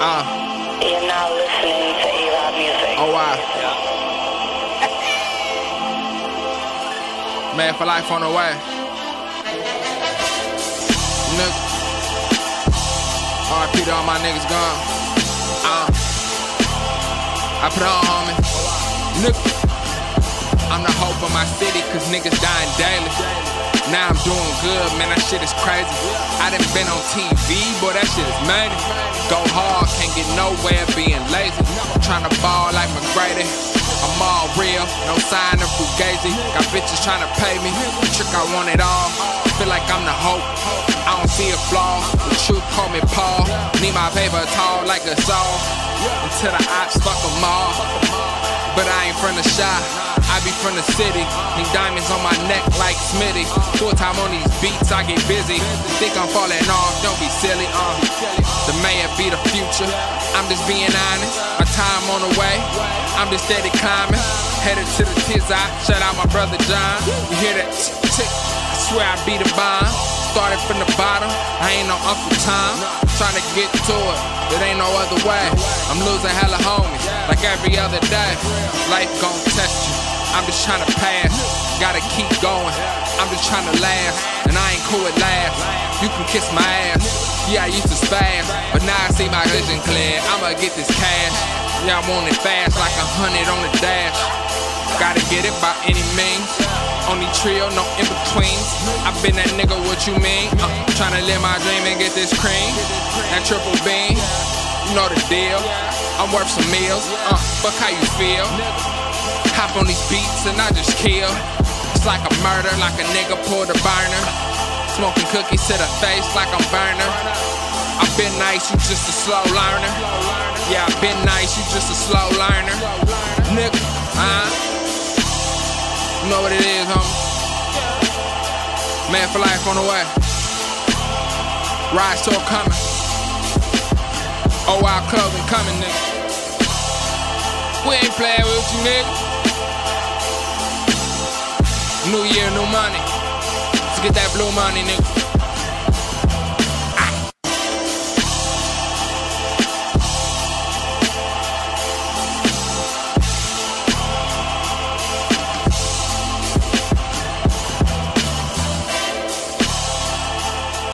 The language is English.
Uh, You're now listening to A-Rod music. oh wow. Man for life on the way. Nigga. RP to all my niggas gone. Uh. I put on, homie. Nigga. I'm the hope of my city, cause niggas dying daily. Now I'm doing good, man, that shit is crazy. I done been on TV, boy, that shit is mad. Go hard, can't get nowhere being lazy. Tryna ball like McGrady. I'm all real, no sign of Fugazi. Got bitches tryna pay me. Trick, I want it all. Feel like I'm the hope. I don't see a flaw. The truth, call me Paul. Need my paper tall like a saw. Until the ops fuck 'em all. But I ain't from the shop. I be from the city. Need diamonds on my neck like Smitty. Full time on these beats, I get busy. Think I'm falling off, don't be silly. Uh. The mayor be the future. I'm just being honest. My time on the way. I'm just steady climbing. Headed to the tiz eye. Shout out my brother John. You hear that tick tick? I swear I be the bomb. Started from the bottom. I ain't no Uncle Tom. Trying to get to it. There ain't no other way. I'm losing hella homies. Like every other day. Life gon' test you. I'm just trying to pass. Gotta keep going. I'm just trying to laugh. And I ain't cool with laugh. You can kiss my ass. Yeah, I used to spaz. But now I see my vision clear. I'ma get this cash. Yeah, I want it fast. Like a hundred on the dash. Gotta get it by any means. Only trio, no in betweens. I been that nigga, what you mean? Uh, tryna live my dream and get this cream. That triple beam, you know the deal. I'm worth some meals. Uh, fuck how you feel. Hop on these beats and I just kill. It's like a murder, like a nigga pulled a burner. Smoking cookies to the face like I'm burner. I've been nice, you just a slow learner. Yeah, I've been nice, you just a slow learner. Nigga, uh. You know what it is, homie. Man for life on the way. Rise store coming. Oh, our clothing coming, nigga. We ain't playing with you, nigga. New year, new money. Let's get that blue money, nigga.